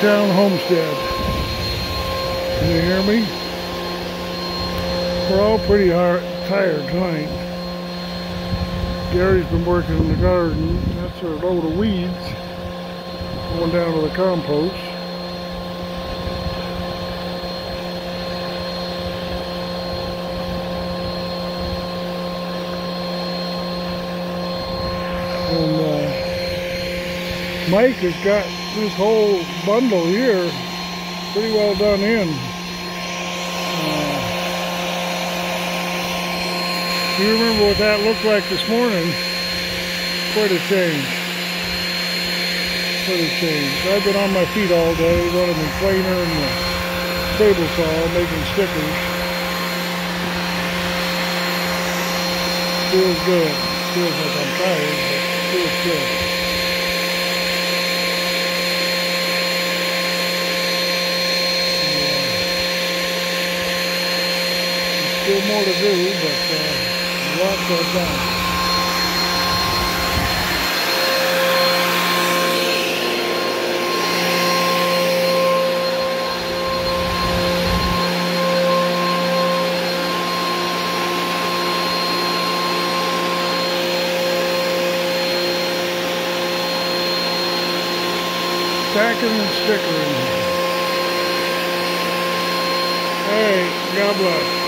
Town Homestead. Can you hear me? We're all pretty hard, tired tonight. Gary's been working in the garden. That's a load of weeds going down to the compost. And uh, Mike has got this whole bundle here pretty well done in. Uh, you remember what that looked like this morning? Quite a change. Quite a change. I've been on my feet all day running the planer and the table saw making stickers. Feels good. Feels like I'm tired, but feels good. Still more to do, but uh, a lot got done. Stacking and stickering. Hey, God bless.